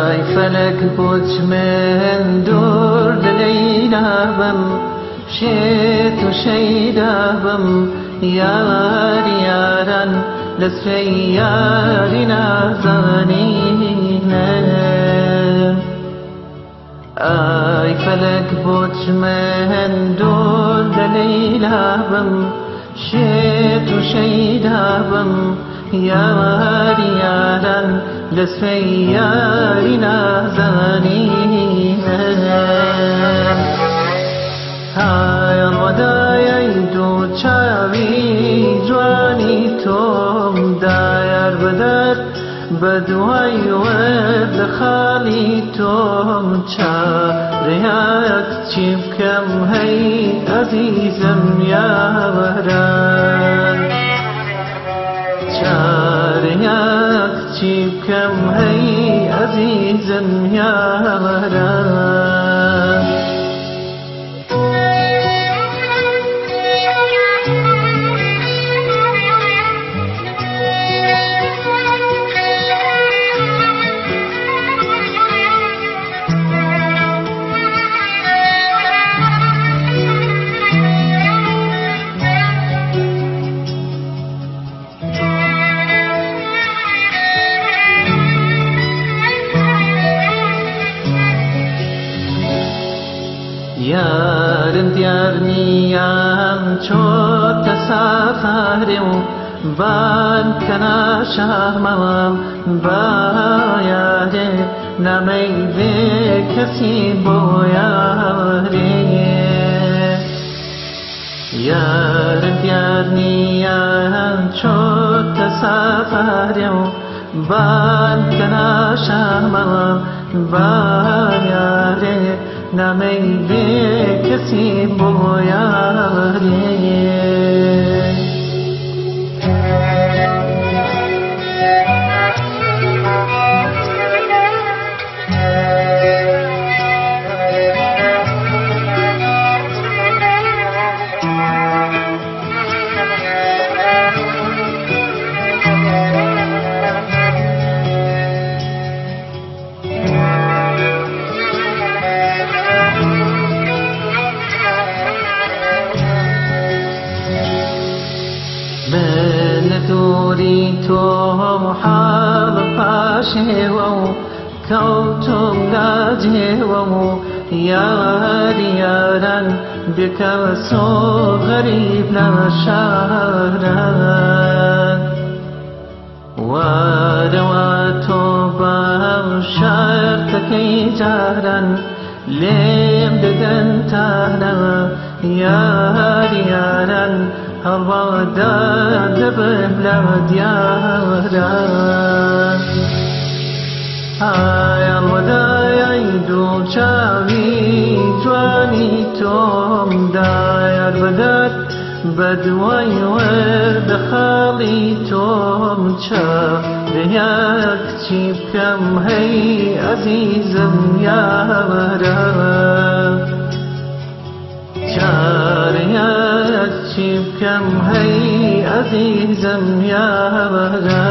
ای فلک بچ من دور دلی نبم شی تو شی شیدم یار یاران دست یاری نازانی ای فلک بچ من دور دلی نبم شی تو شی شیدم بم يار يارا لسيارنا زانينا هاي الودايا يدو چاوی جوانی توم دایر بدر بدوای ود خالی توم چاريات چیم کم هی عزیزم یا چیم کم هی عزیزم یا یارنیام چۆتە ساخارێ و بان کەنا شەمەڵام باارێ نامەی بێ کەسی بۆ یارێ یارم یارنیام چۆتە ساخارێ و بان کەنا شەمەڵام باارێ یارێ نەمەی بێ تو محال پاشه و کوتم لاجه و یار یاران بکر سو غریب نشاران واروا تو بام شرطکی جاران لێم دەگەن تانە یار هەوادا دەبن لە دیارە. ئایاوەدایای دوو چاوی جوانی تۆمدایار بدات بە دوای وەر بە خاڵی تۆم چا. دنیاک چی بکەم هەی ئەزیزم یاوەرە چارە بکەم هەی ئەزیزم یاوەرە